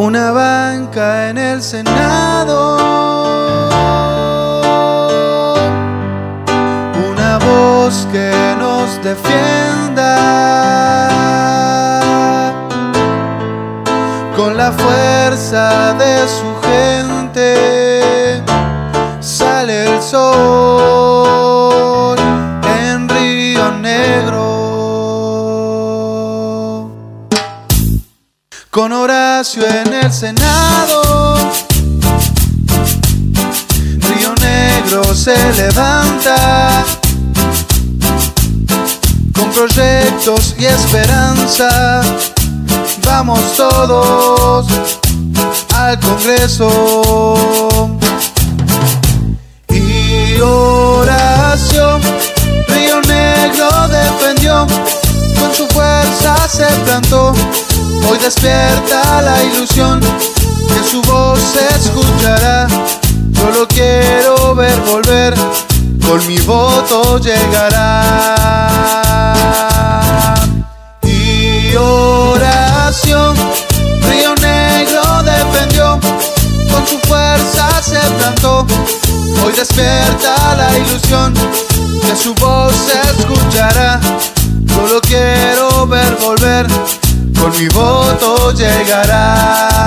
una banca en el Senado, una voz que nos defienda con la fuerza de su gente. Con Horacio en el Senado, Río Negro se levanta con proyectos y esperanza. Vamos todos al Congreso. Se plantó. Hoy despierta la ilusión que su voz se escuchará. Solo quiero ver volver, con mi voto llegará. Y oración, Río Negro defendió, con su fuerza se plantó. Hoy despierta la ilusión que su voz se escuchará. Con mi voto llegará.